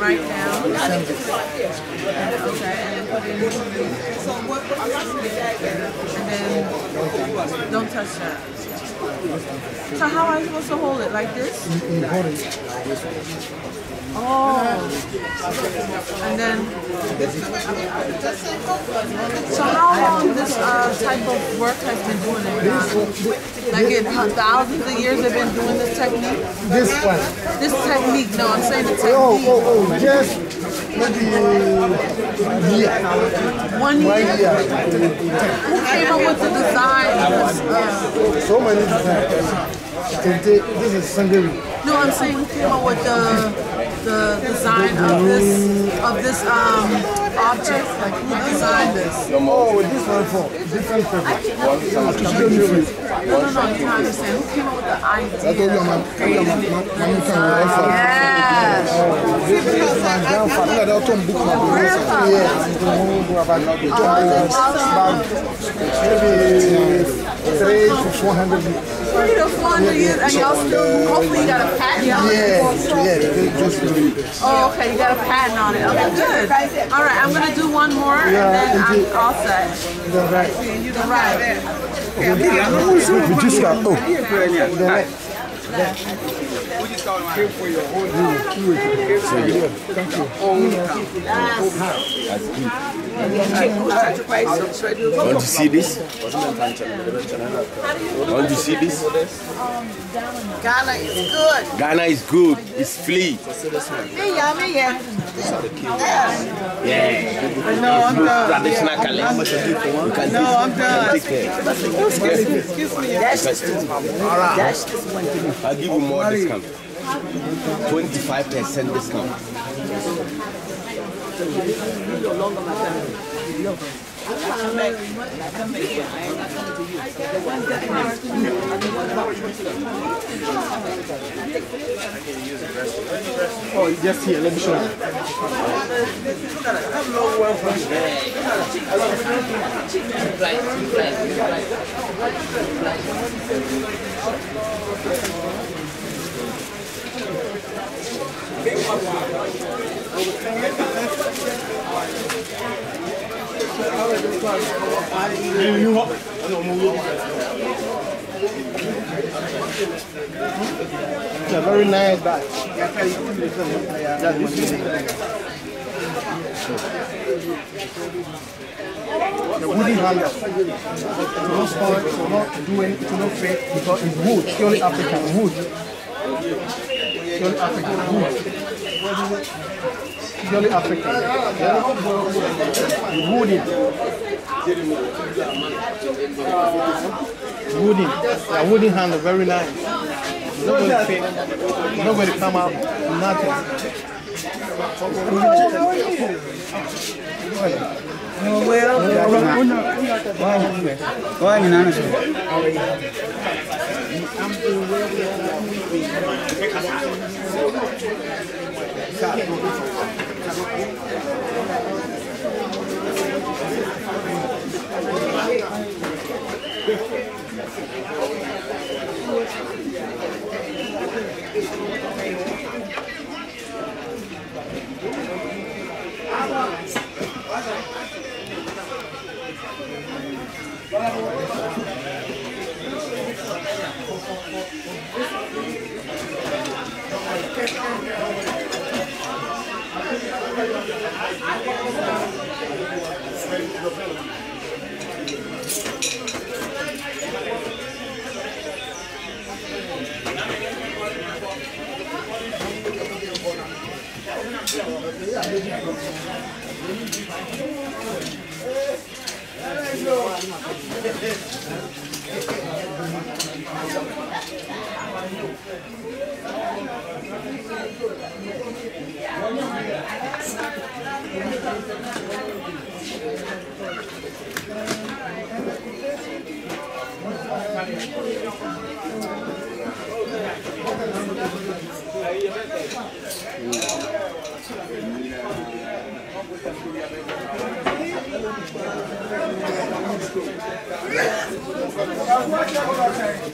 write down. Okay. And then don't touch that. So how am I supposed to hold it? Like this? It. Oh. And then, so how long this uh, type of work has been doing it? Ghana? Like in thousands of years they've been doing this technique? This one. This technique, no, I'm saying the technique. Oh, oh, oh, just maybe year. One year? One year. Who came up with the design? uh, So many designs. This is Sangari. no, I'm saying who came up with the the design of this of this um object? Like who designed this? Oh, this one for different purpose. No, no, no, I'm trying to understand. Who came up with the idea? I told you I'm a, I'm a, I'm a, I'm a, Yes. Grandfather. Look at that open book. my grandfather. Yeah, I'm going to go about about maybe three to four hundred years. To four hundred years, and y'all still hopefully you got a patent on it. Yeah, yeah, they just do it. Oh, okay, you got a patent on it. Okay, good. All right, I'm gonna do one more, and then I'm all set. That's right. All right. We just got, oh, the next. Want to see this? Want to see this? Ghana is good. Ghana is good. It's flea. Me, yeah, me, yeah. Yeah. No, I'm done. Traditional color. You can No, I'm done. take care. Excuse me. Dash this one. Dash this one to me. I'll give you more discount. 25% discount. Oh, just here, let me show you. It's a very nice is the wooden handle. Will not spoil, will not do anything, will not fade because it's wood, purely African wood. Purely African. Purely African. Yeah. Wooden. Wooden. Yeah, wooden handle, very nice. It's not going not come out nothing. Hey, hi, The funny side, golden stool. Yeah, that is the golden stool of Ashanti. Yeah. hwetira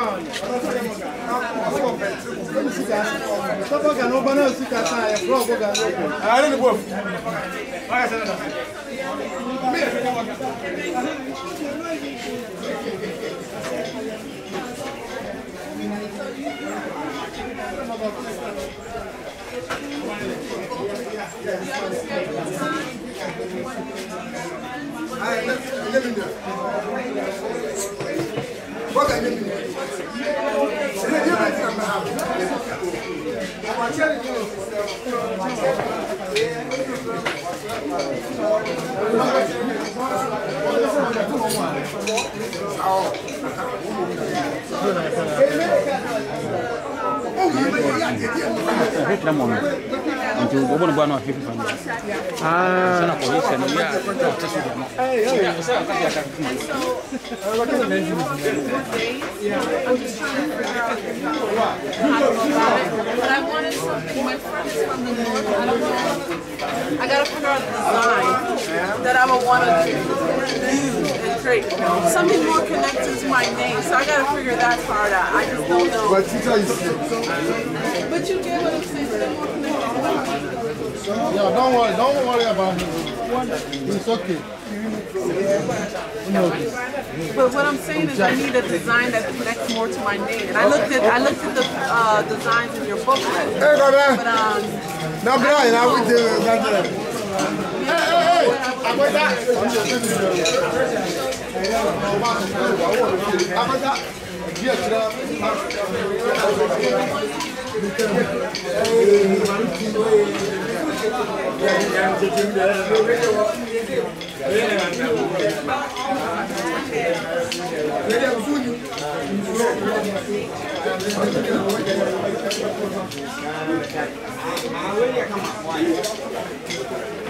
a na ɔte so dɛ no sɛ aka de aka koma But I wanted something. My friend is from the north. I don't know. I gotta figure out the design that I would want to use and create. Something more connected to my name. So I gotta figure that part out. I just don't know. But you get what I'm saying. Something more connected to my name. Yeah, don't worry, don't worry about him. It's okay. But what I'm saying is I need a design that connects more to my name. And I looked at I looked at the uh, designs in your booklet. Hey. But um Brian, I will tell you that. Hey, hey, hey. Abada. Yes,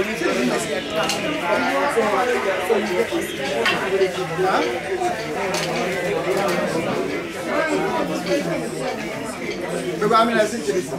it? Why? Maybe I'm in a situation.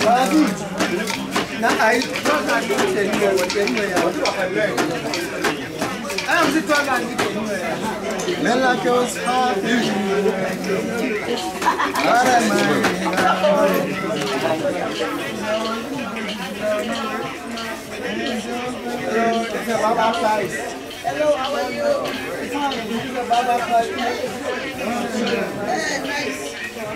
PCCC. Now I don't have to tell you what you're doing. I am the talk and the Men like us happy. What am Hello, it's a Baba price. Hello, how are you? Fine, this is a Baba price. nice. Nice.